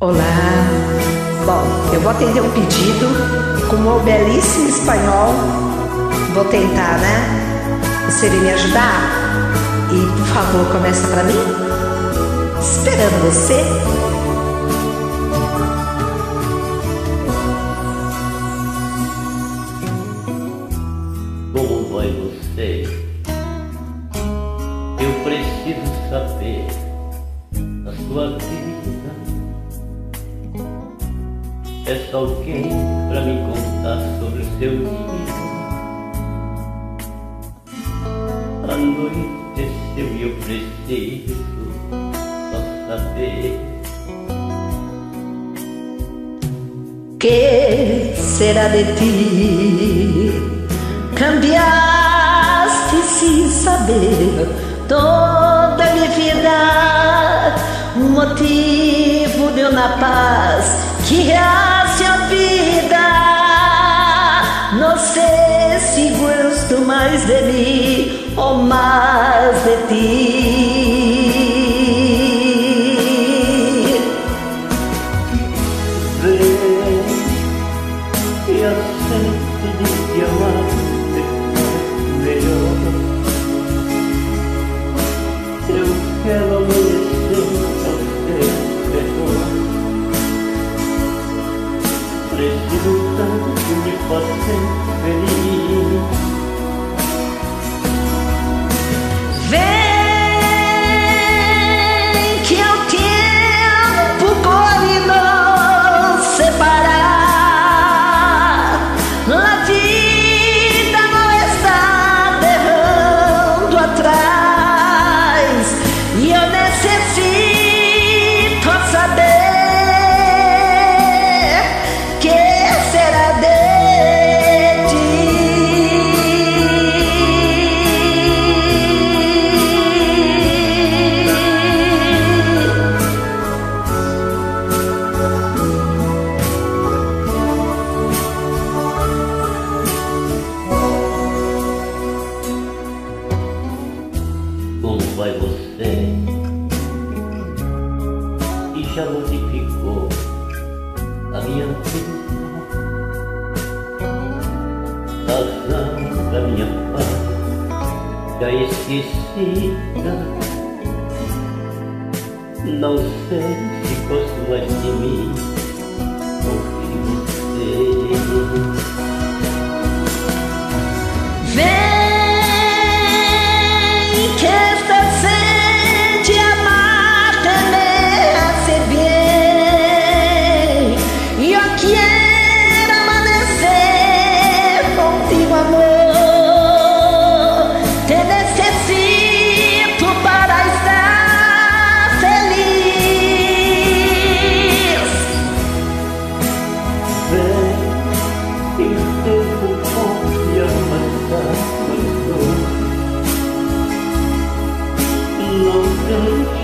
Olá. Bom, eu vou atender um pedido com um belíssimo espanhol. Vou tentar, né? Você vem me ajudar? E, por favor, começa para mim. Esperando você. Como vai você? Eu preciso saber a sua vida. Só alguém pra me contar sobre seu dia. Anoiteceu e eu preciso só saber. Que será de ti? Cambiaste sem saber toda a minha vida, um motivo de uma paz que hace a vida. Não sei se gosto mais de mim ou mais de ti. Preciso tanto de fazer feliz. Como vai você? E já modificou a minha vida. Razão da minha paz já esquecida. Não sei se gosto mais de mim ou de você. Não deixe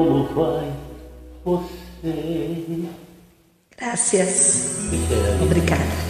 Como vai você? Será Obrigada.